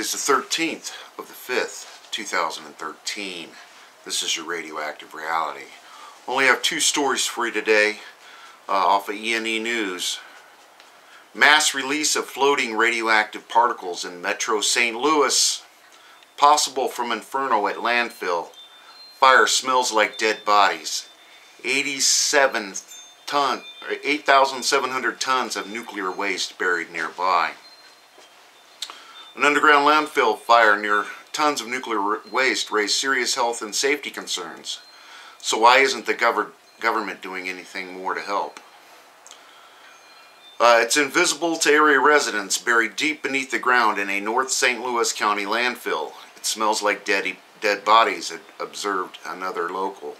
is the 13th of the 5th, 2013. This is your radioactive reality. Only have two stories for you today uh, off of ENE News. Mass release of floating radioactive particles in Metro St. Louis. Possible from inferno at landfill. Fire smells like dead bodies. 87 ton, 8,700 tons of nuclear waste buried nearby. An underground landfill fire near tons of nuclear waste raised serious health and safety concerns. So why isn't the gov government doing anything more to help? Uh, it's invisible to area residents buried deep beneath the ground in a North St. Louis County landfill. It smells like dead, dead bodies, observed another local.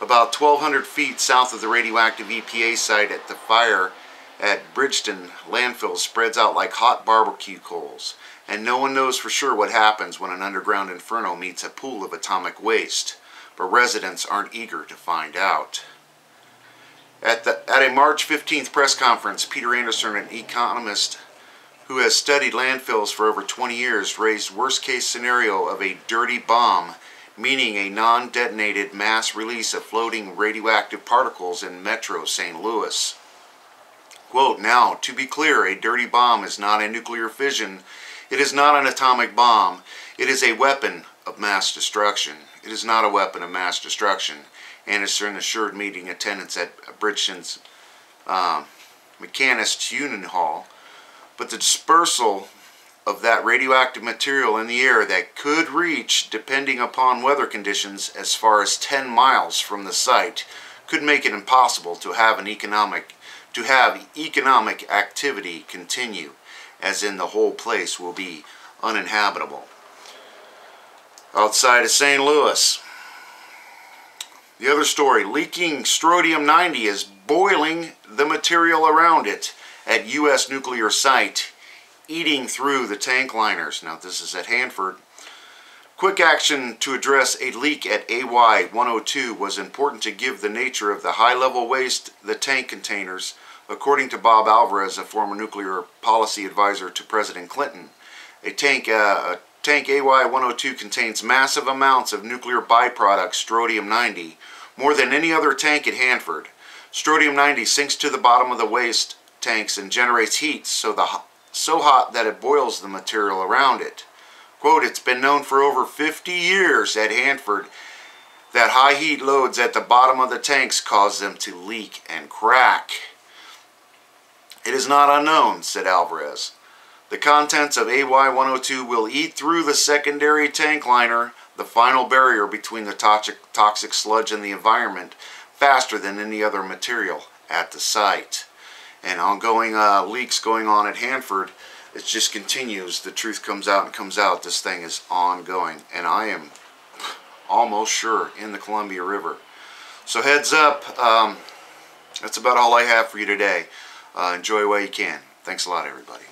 About 1,200 feet south of the radioactive EPA site at the fire at Bridgeton landfill spreads out like hot barbecue coals, and no one knows for sure what happens when an underground inferno meets a pool of atomic waste, but residents aren't eager to find out. At, the, at a March 15th press conference, Peter Anderson, an economist who has studied landfills for over 20 years, raised worst case scenario of a dirty bomb, meaning a non-detonated mass release of floating radioactive particles in Metro St. Louis. Quote, now, to be clear, a dirty bomb is not a nuclear fission. It is not an atomic bomb. It is a weapon of mass destruction. It is not a weapon of mass destruction. Anderson assured meeting attendants at Bridgeton's uh, Machinists Union Hall. But the dispersal of that radioactive material in the air that could reach, depending upon weather conditions, as far as 10 miles from the site could make it impossible to have an economic to have economic activity continue, as in the whole place will be uninhabitable. Outside of St. Louis, the other story, leaking strontium-90 is boiling the material around it at U.S. nuclear site, eating through the tank liners. Now this is at Hanford. Quick action to address a leak at AY-102 was important to give the nature of the high-level waste the tank containers, according to Bob Alvarez, a former nuclear policy advisor to President Clinton. A tank, uh, a tank AY-102 contains massive amounts of nuclear byproduct strontium-90, more than any other tank at Hanford. Strontium-90 sinks to the bottom of the waste tanks and generates heat so, the, so hot that it boils the material around it. Quote, it's been known for over 50 years at Hanford that high heat loads at the bottom of the tanks cause them to leak and crack. It is not unknown, said Alvarez. The contents of AY-102 will eat through the secondary tank liner, the final barrier between the toxic, toxic sludge and the environment, faster than any other material at the site. And ongoing uh, leaks going on at Hanford it just continues. The truth comes out and comes out. This thing is ongoing. And I am almost sure in the Columbia River. So heads up. Um, that's about all I have for you today. Uh, enjoy while you can. Thanks a lot, everybody.